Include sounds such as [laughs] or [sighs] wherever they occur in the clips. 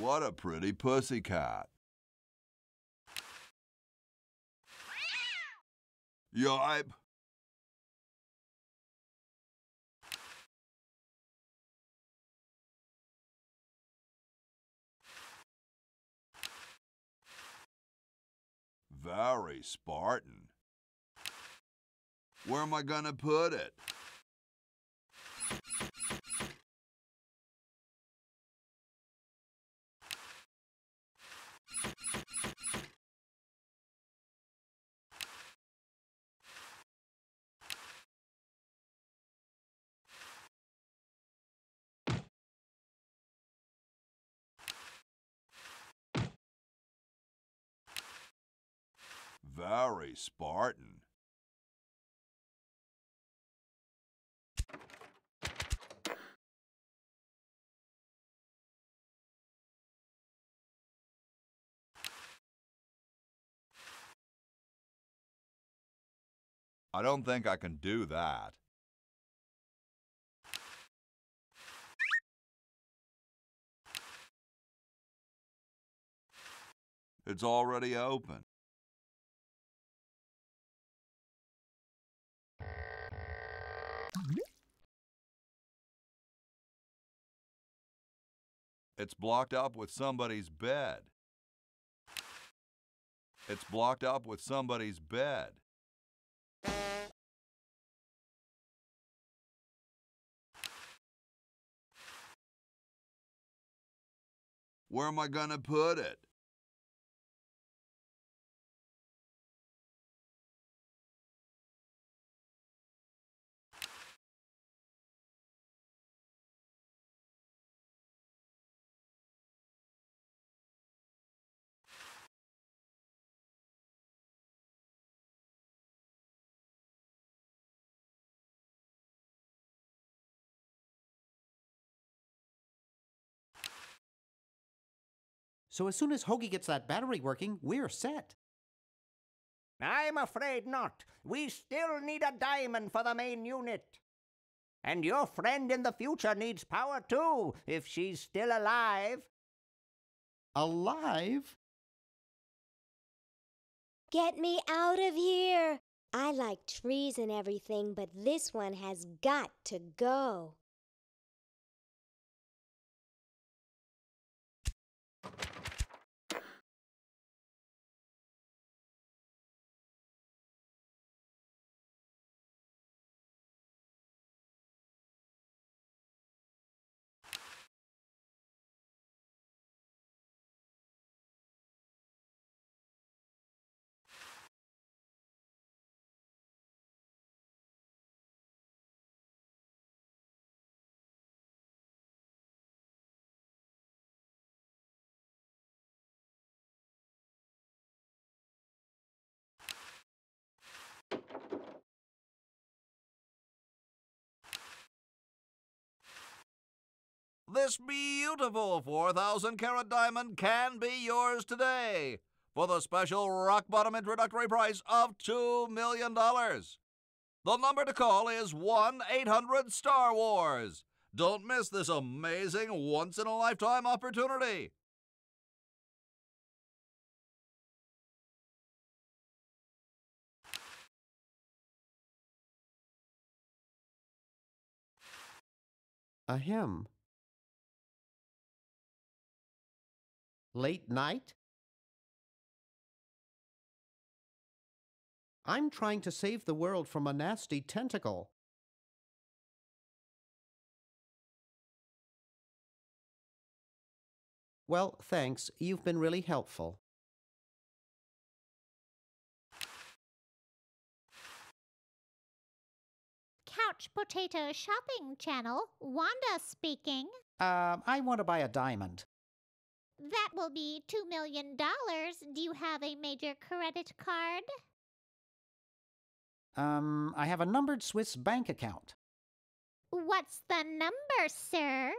What a pretty pussycat. Yipe. Very Spartan. Where am I to put it? Very Spartan. I don't think I can do that. It's already open. It's blocked up with somebody's bed. It's blocked up with somebody's bed. Where am I to put it? So as soon as Hoagie gets that battery working, we're set. I'm afraid not. We still need a diamond for the main unit. And your friend in the future needs power too, if she's still alive. Alive? Get me out of here! I like trees and everything, but this one has got to go. This beautiful 4,000 carat diamond can be yours today for the special rock bottom introductory price of $2 million. The number to call is 1 800 Star Wars. Don't miss this amazing once in a lifetime opportunity. Ahem. Late night? I'm trying to save the world from a nasty tentacle. Well, thanks. You've been really helpful. Couch Potato Shopping Channel, Wanda speaking. Um, I want to buy a diamond. That will be $2 million. Do you have a major credit card? Um, I have a numbered Swiss bank account. What's the number, sir?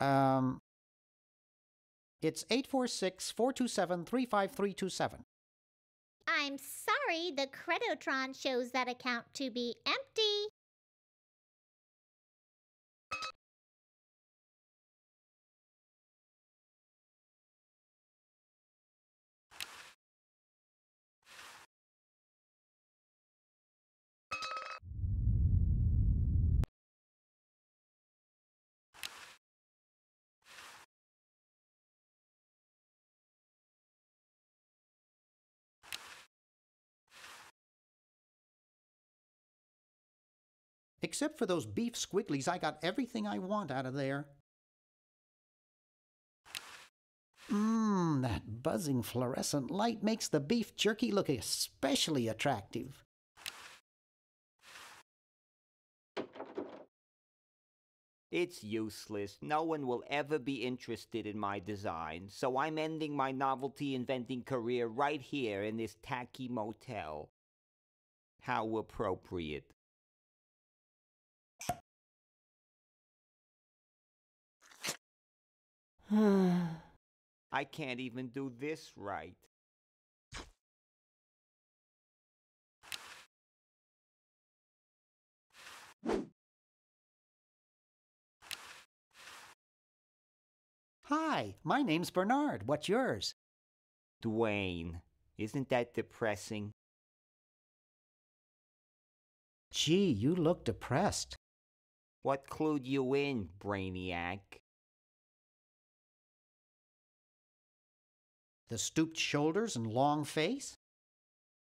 Um, it's 846 427 35327. I'm sorry, the Creditron shows that account to be empty. Except for those beef squigglies, I got everything I want out of there. Mmm, that buzzing fluorescent light makes the beef jerky look especially attractive. It's useless. No one will ever be interested in my design, so I'm ending my novelty inventing career right here in this tacky motel. How appropriate. [sighs] I can't even do this right. Hi, my name's Bernard. What's yours? Dwayne, isn't that depressing? Gee, you look depressed. What clued you in, Brainiac? The stooped shoulders and long face?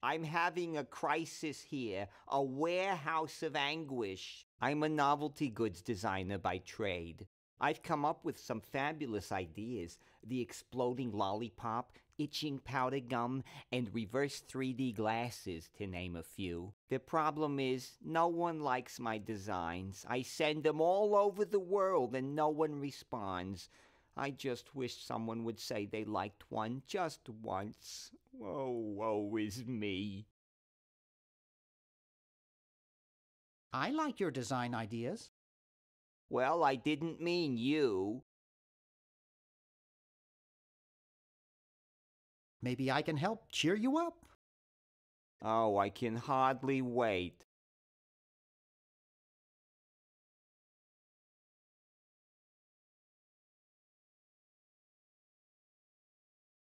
I'm having a crisis here, a warehouse of anguish. I'm a novelty goods designer by trade. I've come up with some fabulous ideas the exploding lollipop, itching powder gum, and reverse 3D glasses, to name a few. The problem is, no one likes my designs. I send them all over the world and no one responds. I just wish someone would say they liked one just once. Oh, woe is me. I like your design ideas. Well, I didn't mean you. Maybe I can help cheer you up. Oh, I can hardly wait.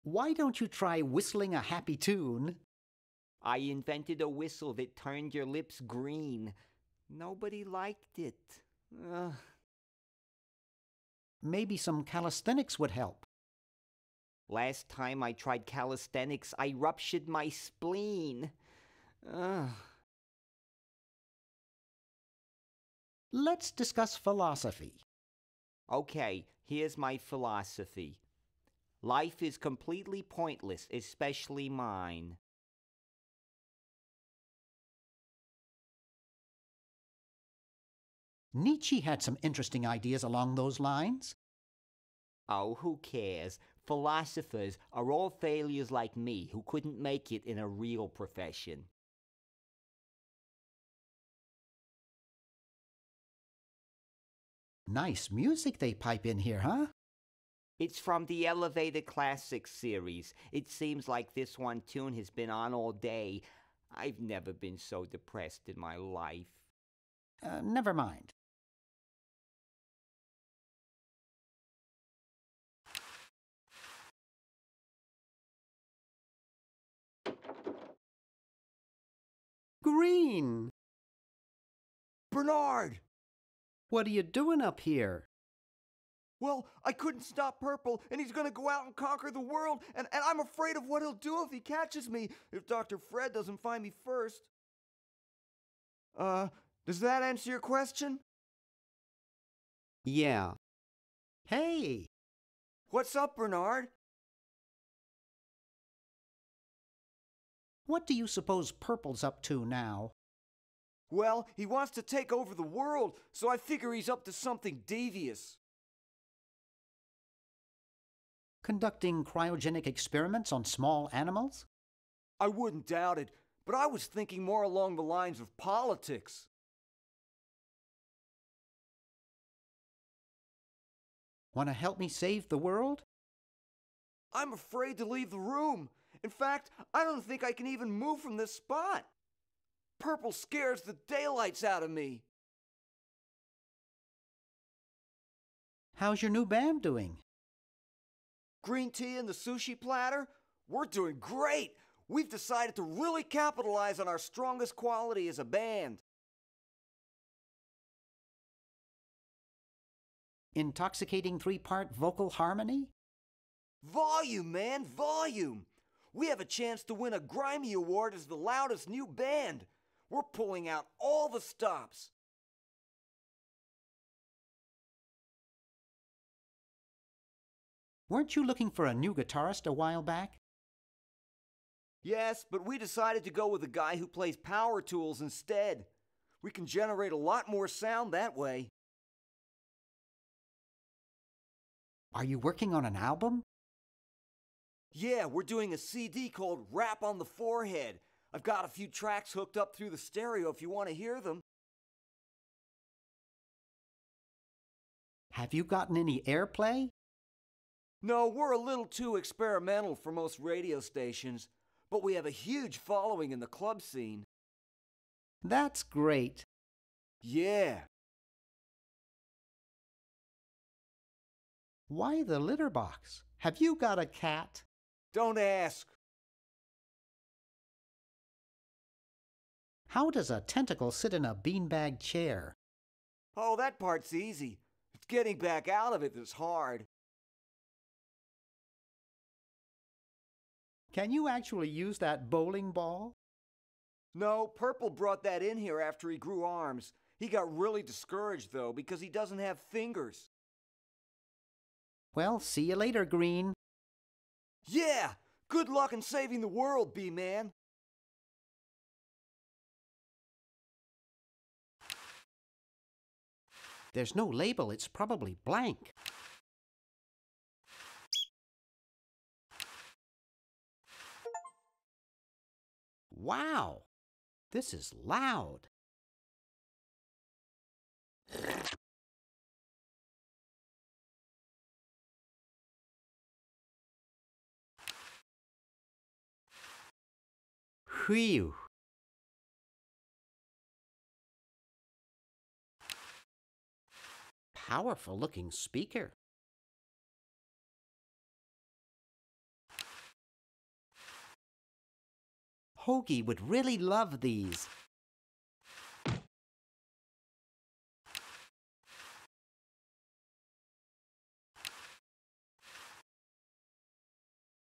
Why don't you try whistling a happy tune? I invented a whistle that turned your lips green. Nobody liked it. Ugh. Maybe some calisthenics would help. Last time I tried calisthenics, I ruptured my spleen. Ugh. Let's discuss philosophy. Okay, here's my philosophy. Life is completely pointless, especially mine. Nietzsche had some interesting ideas along those lines. Oh, who cares? Philosophers are all failures like me who couldn't make it in a real profession. Nice music they pipe in here, huh? It's from the Elevated Classics series. It seems like this one tune has been on all day. I've never been so depressed in my life. Uh, never mind. Green! Bernard! What are you doing up here? Well, I couldn't stop Purple, and he's gonna go out and conquer the world, and, and I'm afraid of what he'll do if he catches me, if Dr. Fred doesn't find me first. Uh, does that answer your question? Yeah. Hey! What's up, Bernard? What do you suppose Purple's up to now? Well, he wants to take over the world, so I figure he's up to something devious. Conducting cryogenic experiments on small animals? I wouldn't doubt it, but I was thinking more along the lines of politics. Want to help me save the world? I'm afraid to leave the room. In fact, I don't think I can even move from this spot. Purple scares the daylights out of me. How's your new band doing? Green tea and the sushi platter? We're doing great. We've decided to really capitalize on our strongest quality as a band. Intoxicating three part vocal harmony? Volume, man, volume. We have a chance to win a Grimy Award as the loudest new band. We're pulling out all the stops. Weren't you looking for a new guitarist a while back? Yes, but we decided to go with a guy who plays power tools instead. We can generate a lot more sound that way. Are you working on an album? Yeah, we're doing a CD called Rap on the Forehead. I've got a few tracks hooked up through the stereo if you want to hear them. Have you gotten any airplay? No, we're a little too experimental for most radio stations, but we have a huge following in the club scene. That's great. Yeah. Why the litter box? Have you got a cat? Don't ask. How does a tentacle sit in a beanbag chair? Oh, that part's easy. It's getting back out of it that's hard. Can you actually use that bowling ball? No, Purple brought that in here after he grew arms. He got really discouraged, though, because he doesn't have fingers. Well, see you later, Green. Yeah! Good luck in saving the world, B-Man! There's no label, it's probably blank. Wow! This is loud. Whew. Powerful looking speaker. Hoagie would really love these.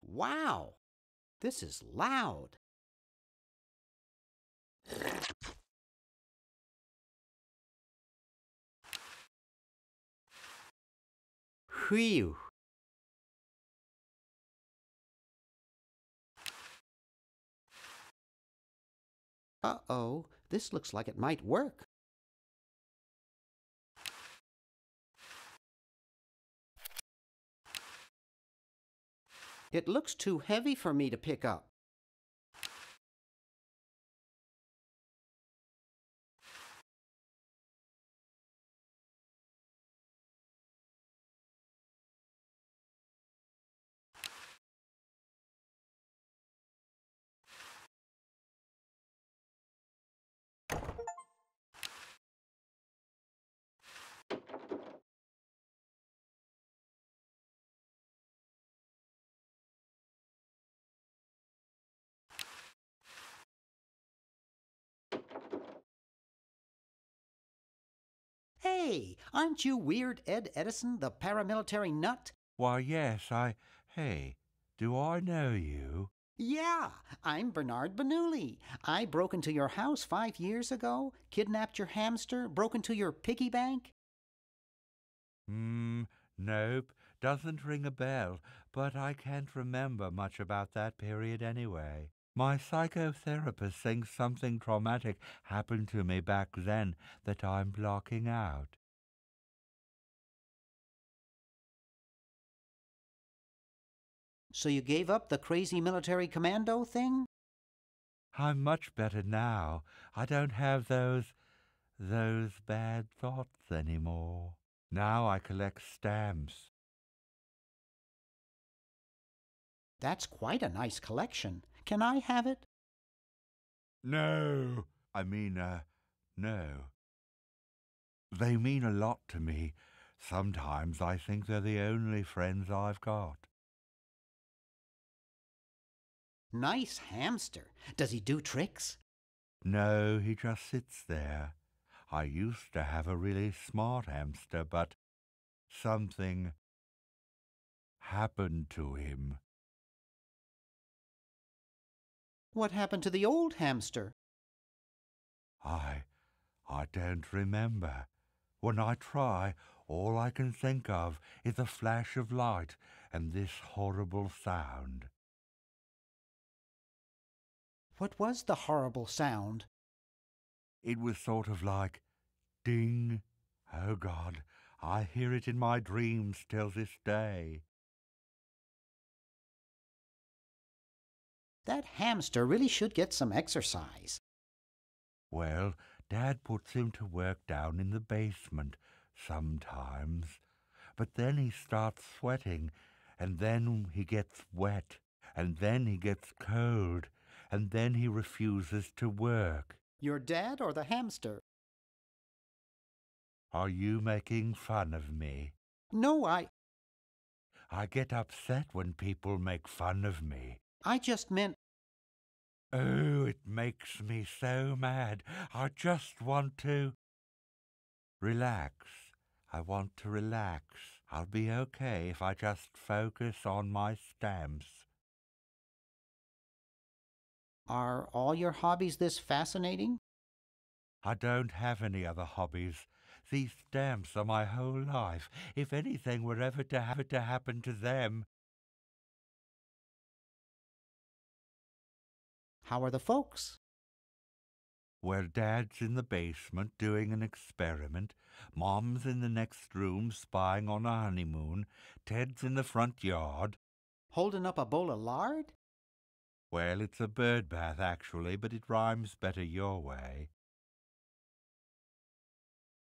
Wow, this is loud. Whew. Uh-oh, this looks like it might work. It looks too heavy for me to pick up. Hey, aren't you Weird Ed Edison, the paramilitary nut? Why, yes, I. Hey, do I know you? Yeah, I'm Bernard Bernoulli. I broke into your house five years ago, kidnapped your hamster, broke into your piggy bank. Hmm, nope, doesn't ring a bell, but I can't remember much about that period anyway. My psychotherapist thinks something traumatic happened to me back then that I'm blocking out. So you gave up the crazy military commando thing? I'm much better now. I don't have those. those bad thoughts anymore. Now I collect stamps. That's quite a nice collection. Can I have it? No, I mean, uh, no. They mean a lot to me. Sometimes I think they're the only friends I've got. Nice hamster. Does he do tricks? No, he just sits there. I used to have a really smart hamster, but something happened to him. What happened to the old hamster? I. I don't remember. When I try, All I can think of is a flash of light and this horrible sound. What was the horrible sound? It was sort of like ding. Oh God, I hear it in my dreams till this day. That hamster really should get some exercise. Well, Dad puts him to work down in the basement sometimes. But then he starts sweating, and then he gets wet, and then he gets cold, and then he refuses to work. Your dad or the hamster? Are you making fun of me? No, I. I get upset when people make fun of me. I just meant. Oh, it makes me so mad. I just want to. Relax. I want to relax. I'll be okay if I just focus on my stamps. Are all your hobbies this fascinating? I don't have any other hobbies. These stamps are my whole life. If anything were ever to have to happen to them. How are the folks? Well, Dad's in the basement doing an experiment. Mom's in the next room spying on a honeymoon. Ted's in the front yard. Holding up a bowl of lard? Well, it's a bird bath, actually, but it rhymes better your way.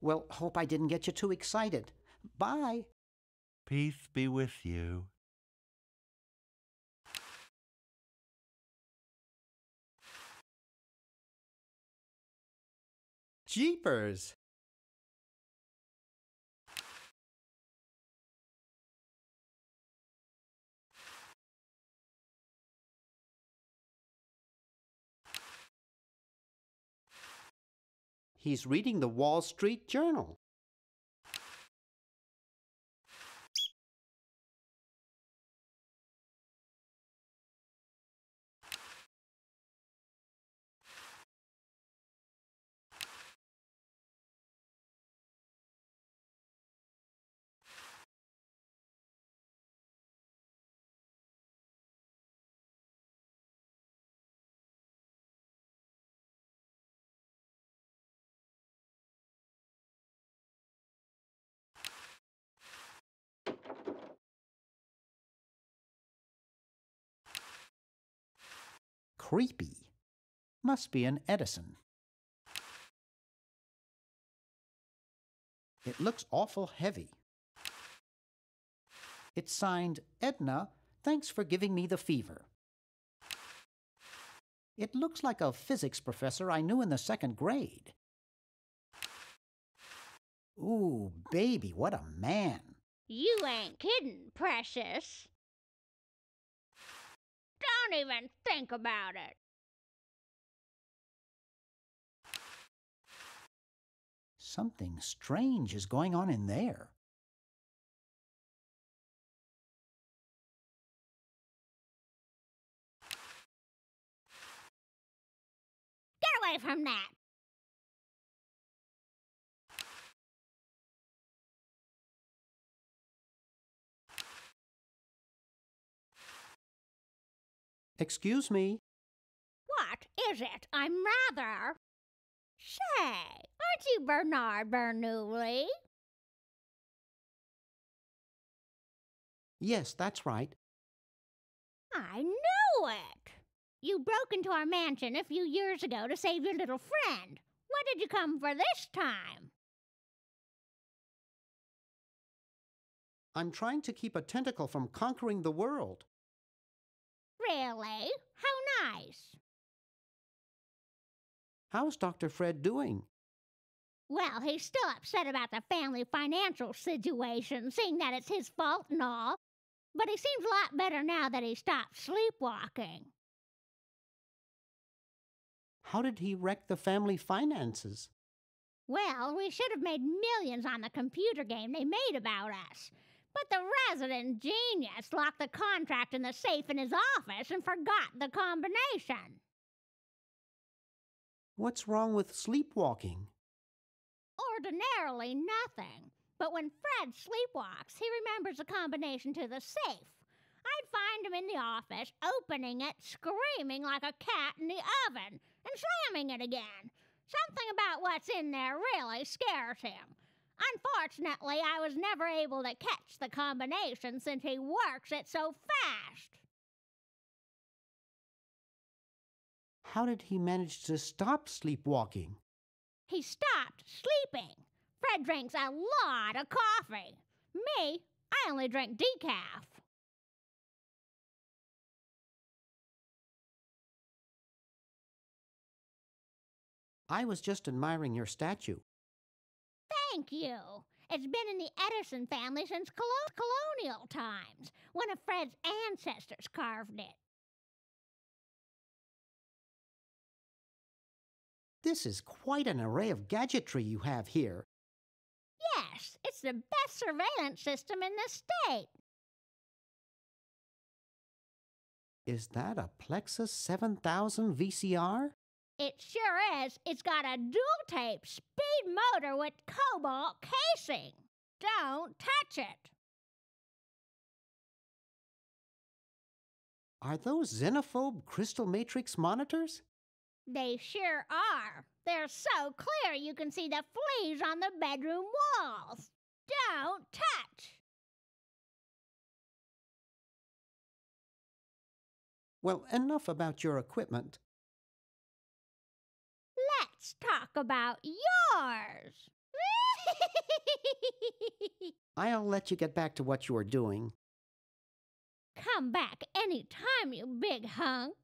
Well, hope I didn't get you too excited. Bye. Peace be with you. Jeepers! He's reading the Wall Street Journal. Creepy. Must be an Edison. It looks awful heavy. It's signed Edna, thanks for giving me the fever. It looks like a physics professor I knew in the second grade. Ooh, baby, what a man. You ain't kidding, precious. Don't even think about it. Something strange is going on in there. Get away from that. Excuse me. What is it? I'm rather. Say, aren't you Bernard Bernoulli? Yes, that's right. I knew it. You broke into our mansion a few years ago to save your little friend. What did you come for this time? I'm trying to keep a tentacle from conquering the world. Really? Eh? How nice. How's Dr. Fred doing? Well, he's still upset about the family financial situation, seeing that it's his fault and all. But he seems a lot better now that he stopped sleepwalking. How did he wreck the family finances? Well, we should have made millions on the computer game they made about us. But the resident genius locked the contract in the safe in his office and forgot the combination. What's wrong with sleepwalking? Ordinarily nothing. But when Fred sleepwalks, he remembers the combination to the safe. I'd find him in the office, opening it, screaming like a cat in the oven, and slamming it again. Something about what's in there really scares him. Unfortunately, I was never able to catch the combination since he works it so fast. How did he manage to stop sleepwalking? He stopped sleeping. Fred drinks a lot of coffee. Me, I only drink decaf. I was just admiring your statue. Thank you. It's been in the Edison family since colo- colonial times. One of Fred's ancestors carved it. This is quite an array of gadgetry you have here. Yes, it's the best surveillance system in the state. Is that a Plexus 7000 VCR? It sure is. It's got a dual tape speed motor with cobalt casing. Don't touch it. Are those xenophobe crystal matrix monitors? They sure are. They're so clear you can see the fleas on the bedroom walls. Don't touch. Well, enough about your equipment. Let's talk about yours. [laughs] I'll let you get back to what you are doing. Come back any time, you big hunk. [laughs]